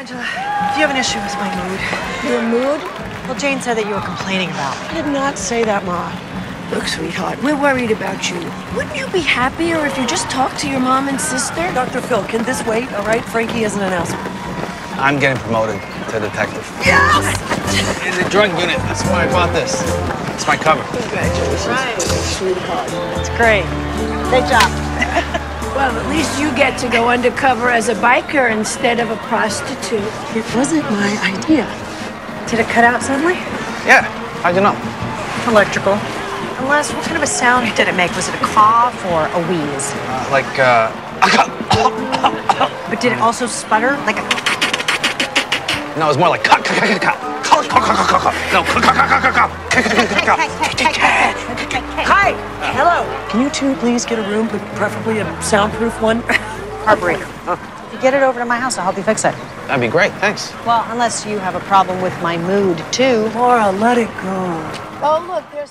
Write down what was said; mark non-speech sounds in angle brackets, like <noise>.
Angela, if you have an issue with my mood, Your mood? well, Jane said that you were complaining about me. I did not say that, Ma. Look, sweetheart, we're worried about you. Wouldn't you be happier if you just talked to your mom and sister? Dr. Phil, can this wait? All right, Frankie has an announcement. I'm getting promoted to detective. Yes! In the drug unit. That's why I bought this. It's my cover. Congratulations, sweetheart. It's great. Great job. <laughs> Well, at least you get to go undercover as a biker instead of a prostitute. It wasn't my idea. Did it cut out suddenly? Yeah. How'd you know? Electrical. Unless, what kind of a sound did it make? Was it a cough or a wheeze? Uh, like, uh. But did it also sputter? Like a. No, it was more like cut, cut, cut, cut, Can you two please get a room, but preferably a soundproof one? <laughs> Heartbreaker. If you get it over to my house, I'll help you fix it. That'd be great. Thanks. Well, unless you have a problem with my mood, too. Maura, let it go. Oh, look, there's